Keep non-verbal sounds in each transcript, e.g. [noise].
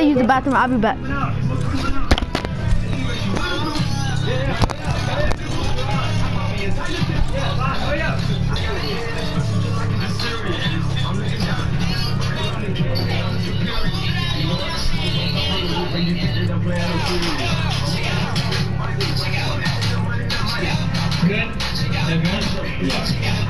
gotta use the bathroom. I'll be back. Good? They're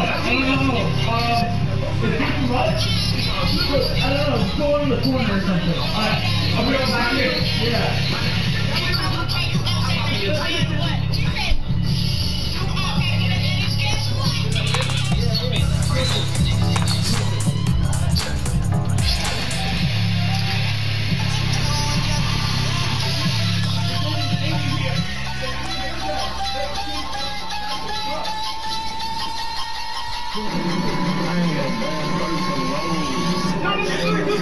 I don't know. Uh, is too much? I don't know. Go in the corner or something. I'll be back here. Yeah. Get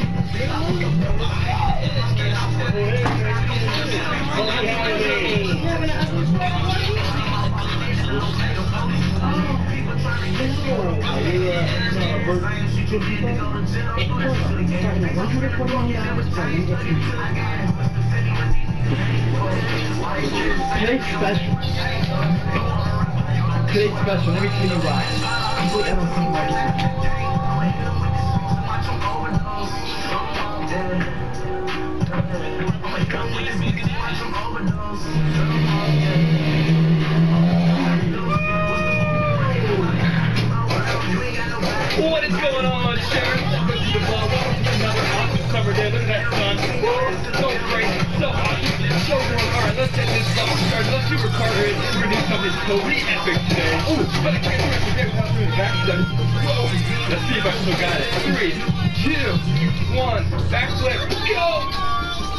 Today's special. Today's special. Let me tell you why. Totally epic today. Oh, but I can't do it today without doing the back step. Whoa! Let's see if I still got it. Three, two, one. Backflip. Go!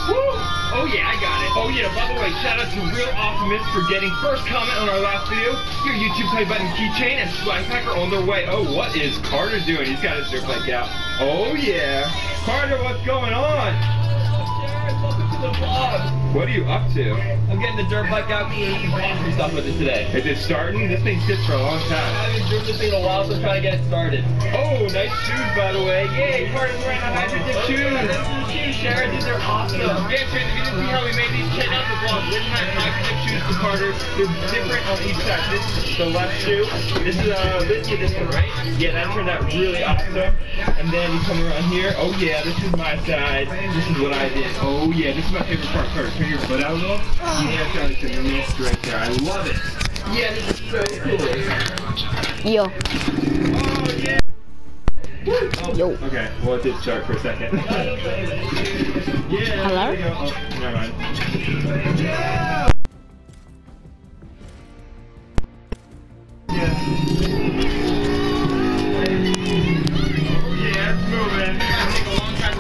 Woo! Oh yeah, I got it. Oh yeah, by the way, shout out to Real Optimist for getting first comment on our last video. Your YouTube play button keychain and Swag Packer on their way. Oh, what is Carter doing? He's got his bike out. Oh yeah. Carter, what's going on? What are you up to? I'm getting the dirt bike out and doing some awesome stuff with it today. Is it starting? This thing sits for a long time. I haven't driven this thing in a while, so I'm trying to get it started. Oh, nice shoes by the way. Yay, Carter's wearing a hydrant Those shoes. are the shoes, Sharon. These are awesome. Yeah, Chase, if you didn't see how we made these, check out the vlog. We're trying high grip shoes So Carter, they're different on each side. This is the left shoe. This is uh, this is this one, right? Yeah, that turned out really awesome. And then you come around here. Oh yeah, this is my side. This is what I did. Oh yeah, this is my favorite part. Carter, turn your foot out a little. Yeah, Charlie, turn your wrist right there. I love it. Yeah, this is so cool. Yo. Oh yeah. Oh, Yo. Okay, well it did start for a second. [laughs] yeah. Hello? there you go. Oh, never mind.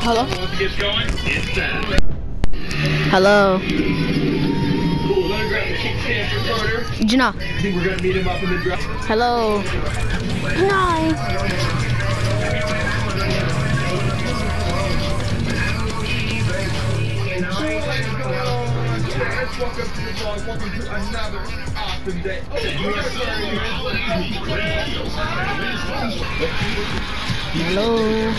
Hello? for it to get going. It's that. Hello. Cool, let me grab the kickstand recorder. Jana. I think we're gonna meet him up in the drop. Hello. Yes, welcome to the vlog. Welcome to another awesome day. Hello.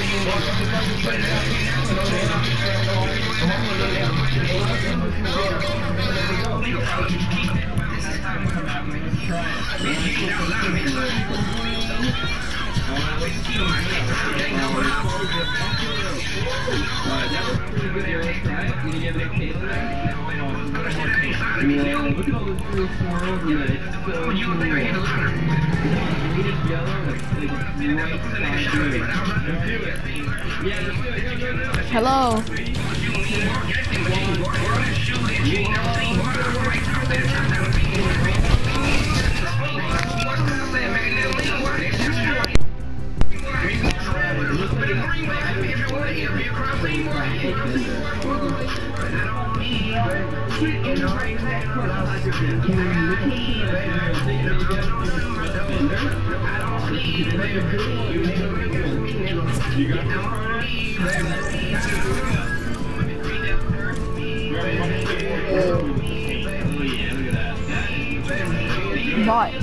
Hello. Hello. Hello. Bot.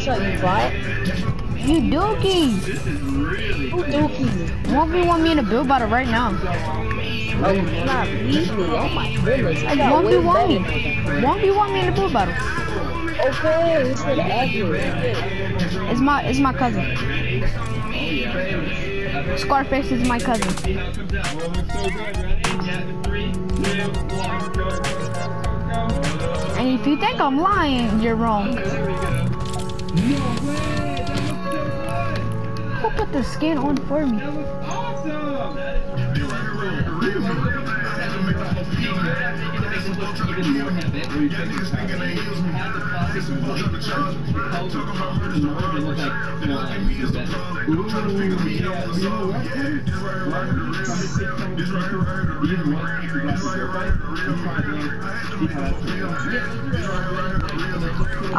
So you bot? You dookie. Who dookie? Won't want me in a build battle right now. Oh, not me. Oh my goodness. Want me. Won't want me in a build battle. Okay, this is. It's my it's my cousin. Scarface is my cousin. And if you think I'm lying, you're wrong. Who put the skin on for me? That looks awesome!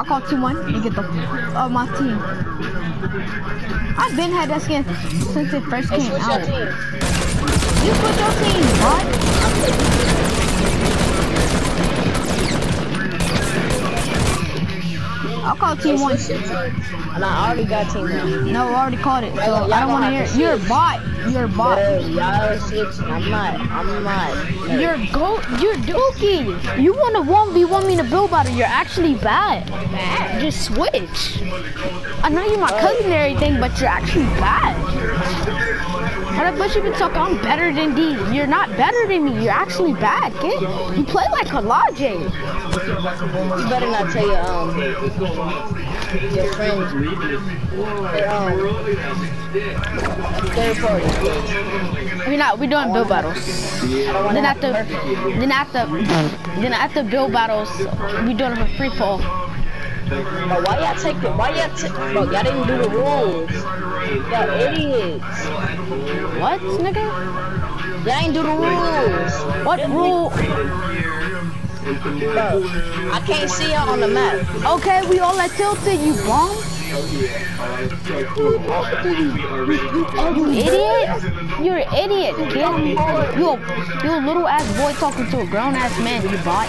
I'll call 2-1 and get the uh, my team. I've been had that skin since it first Hey, came out. You put your team, bud. I'll call team one. Switch your team. And I already got team one. No, I already called it, so I don't want to hear. it. You're a bot. You're a bot. Y'all switching. I'm not. I'm not. You're go. You're dookie. You want to one v one me in a build battle. You're actually bad. Bad. Just switch. I know you're my cousin and everything, but you're actually bad. How the bush you been talking? I'm better than D. You're not better than me. You're actually bad, kid. You play like Kalaje. You better not tell your um your friends. Um, third party. We not. We doing build battles. Then after, then after, then after build battles, we doing a free fall. But why y'all take the? Why y'all take? Bro, y'all didn't do the rules. Y'all idiots. What, nigga? Y'all ain't do the rules. What rule? Bro, I can't see y'all on the map. Okay, we all at tilted. You bum. You idiot! You're an idiot, kid. You a, you a little ass boy talking to a grown ass man, you bot.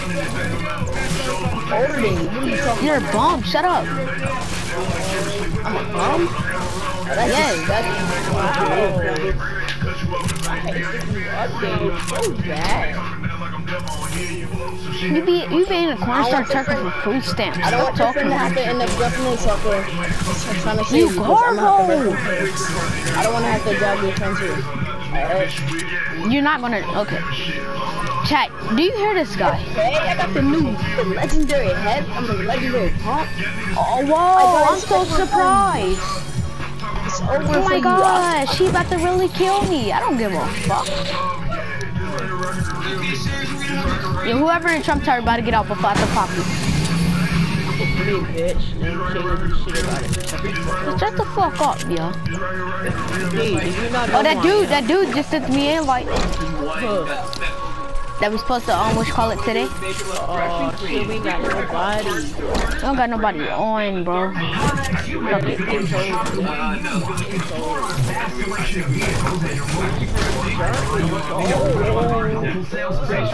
Older than you. What are you talking You're a bum, shut up. I'm a bum? Oh, that's Yes. Wow. That you updated so bad. You be you be in a store checking for food stamps. I don't want to have to end up jumping in so I can trying to save You you. 'cause I'm gonna have to garbo! I don't want to have to drive your friend too. Alright. You're not gonna. Okay. Chat. Do you hear this guy? Hey, I got the new legendary head. I'm a legendary pump. Oh whoa! I'm so surprised. It's over Oh my you. gosh, she about to really kill me. I don't give a fuck. Yo, whoever in Trump Tower about to get out before I have to pop you. You bitch. And shit, shit about it. Shut the fuck up, yo. Hey, you not Oh, that dude, that dude just sent me in like... am? That we supposed to you call it today? Oh, we got nobody. I don't got nobody on, bro. It.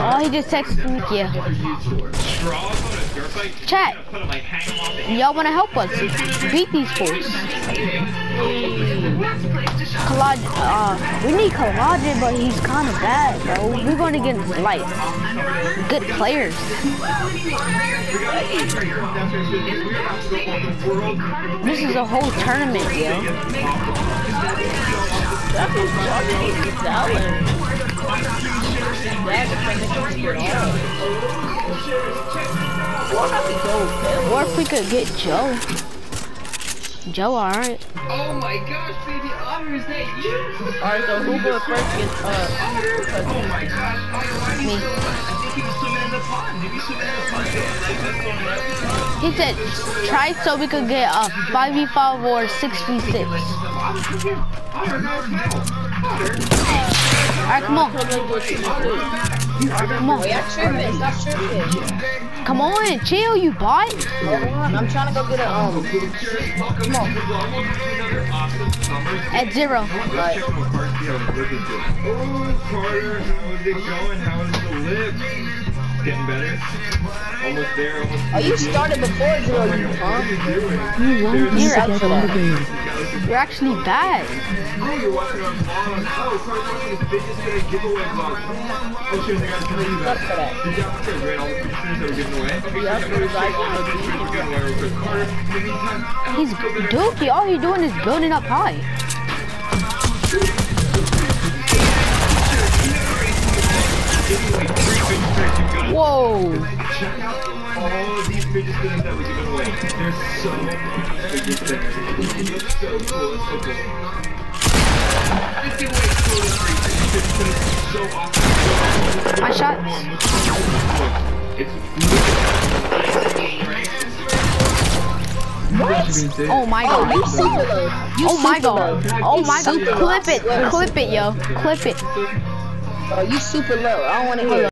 Oh, he just texted me. Yeah. Chat. Y'all wanna help us beat these fools? Collage, uh, we need Collage, but he's kind of bad, bro. We're gonna get like good players. This is a whole tournament, yo. That was fucking selling. That's the Or if we could get Joe. Joe, alright. Oh my gosh, baby Otter, is that you? Alright, so who goes first gets, uh, Oh my gosh, I Me. I think he was swimming in the pond. Did he swim in the pond? Like, that's going right. He said, try so we could get a 5v5 or 6v6. Otter, no, no. Alright, come on. Come on. yeah, tripping. Stop tripping. Come on, chill, you bot. I'm trying to go get a, um, Come on. At zero. like, Oh, Carter, how's it going? How's the lips? Getting better? Almost there, almost oh, you started before zero, Huh? you punk. You're, Suck for that. You're actually bad. He's dookie. All he's doing is building up high. Whoa. Check out all of these that were given away. They're so fidget spinners. It's so cool. It's so cool. This giveaway is totally free. Fidget so awesome. My shots. It's What? Oh my Oh, you god. super low. You Oh my god. Oh my god. Clip it. Clip it, yo. Clip it. Oh, you super low. I don't want to hear.